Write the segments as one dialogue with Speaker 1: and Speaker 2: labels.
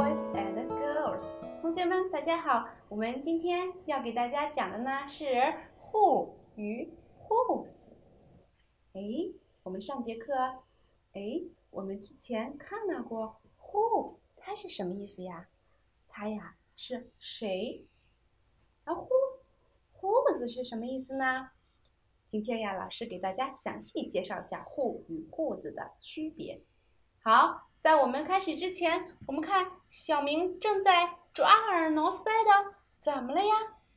Speaker 1: boys and girls。同学们，大家好。我们今天要给大家讲的呢是 who 与 whose。哎，我们上节课，哎，我们之前看到过 who，它是什么意思呀？它呀是谁？而 who whose 是什么意思呢？今天呀，老师给大家详细介绍一下 who 与 whose 的区别。好，在我们开始之前，我们看小明正在抓耳挠腮的，怎么了呀？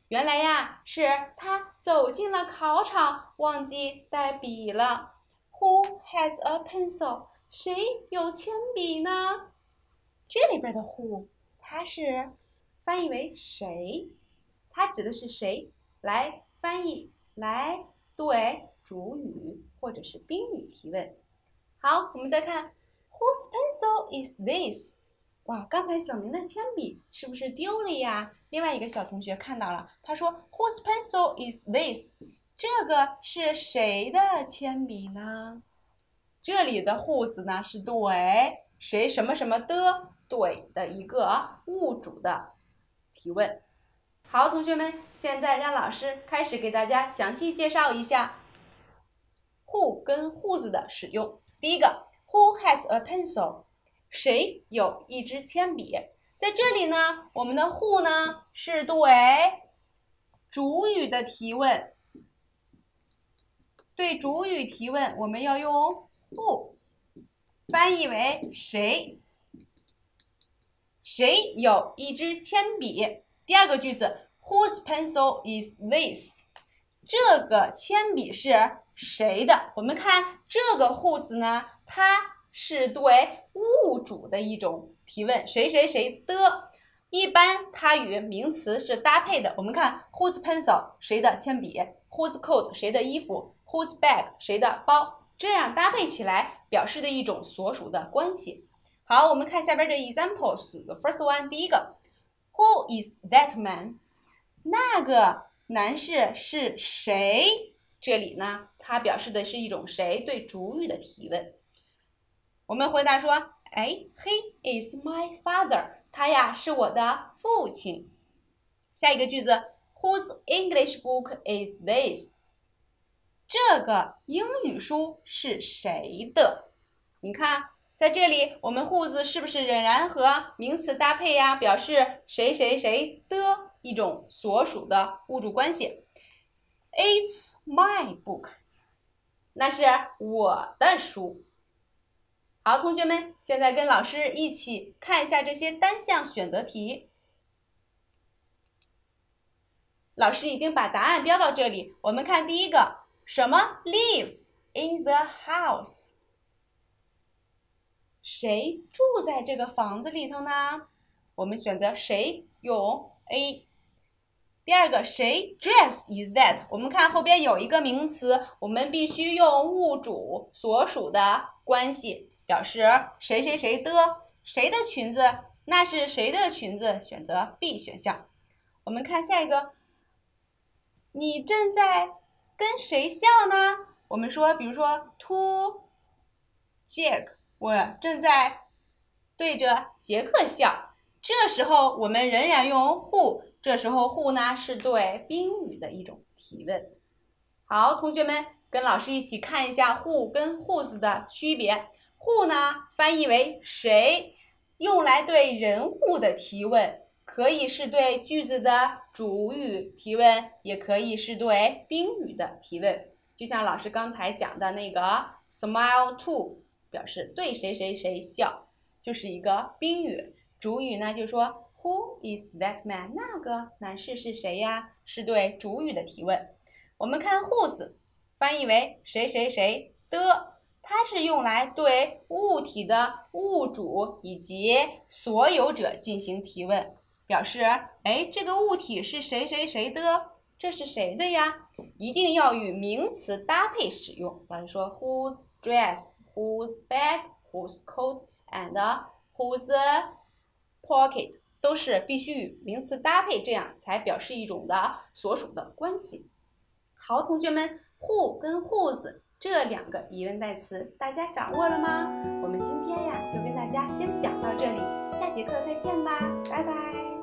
Speaker 1: 原来呀，是他走进了考场，忘记带笔了。Who has a pencil？谁有铅笔呢？这里边的 who，它是翻译为谁？它指的是谁？来翻译，来对主语或者是宾语提问。好，我们再看。Whose pencil is this？哇，刚才小明的铅笔是不是丢了呀？另外一个小同学看到了，他说：“Whose pencil is this？” 这个是谁的铅笔呢？这里的 whose 呢是对谁什么什么的对的一个物主的提问。好，同学们，现在让老师开始给大家详细介绍一下 who 跟 whose 的使用。第一个。Who has a pencil？谁有一支铅笔？在这里呢，我们的 who 呢是对主语的提问，对主语提问，我们要用 who 翻译为谁？谁有一支铅笔？第二个句子，Whose pencil is this？这个铅笔是谁的？我们看这个 whose 呢？它是对物主的一种提问，谁谁谁的，一般它与名词是搭配的。我们看 whose pencil 谁的铅笔，whose coat 谁的衣服，whose bag 谁的包，这样搭配起来表示的一种所属的关系。好，我们看下边的 examples。The first one，第一个，Who is that man？那个男士是谁？这里呢，它表示的是一种谁对主语的提问。我们回答说：“哎，He is my father。他呀是我的父亲。”下一个句子，Whose English book is this？这个英语书是谁的？你看，在这里，我们 whose 是不是仍然和名词搭配呀？表示谁谁谁的一种所属的物主关系。It's my book。那是我的书。好，同学们，现在跟老师一起看一下这些单项选择题。老师已经把答案标到这里。我们看第一个，什么 lives in the house？谁住在这个房子里头呢？我们选择谁用 A。第二个，谁 dress is that？我们看后边有一个名词，我们必须用物主所属的关系。表示谁谁谁的谁的裙子，那是谁的裙子？选择 B 选项。我们看下一个，你正在跟谁笑呢？我们说，比如说 to Jack，我正在对着杰克笑。这时候我们仍然用 who，这时候 who 呢是对宾语的一种提问。好，同学们跟老师一起看一下 who 跟 whose 的区别。Who 呢，翻译为谁，用来对人物的提问，可以是对句子的主语提问，也可以是对宾语的提问。就像老师刚才讲的那个 smile to，表示对谁谁谁笑，就是一个宾语。主语呢，就说 Who is that man？那个男士是谁呀？是对主语的提问。我们看 whose，翻译为谁谁谁的。它是用来对物体的物主以及所有者进行提问，表示哎，这个物体是谁谁谁的？这是谁的呀？一定要与名词搭配使用。老师说，whose dress, whose bag, whose coat and whose pocket 都是必须与名词搭配，这样才表示一种的所属的关系。好，同学们，who 跟 whose。这两个疑问代词大家掌握了吗？我们今天呀就跟大家先讲到这里，下。节课再见吧，拜拜。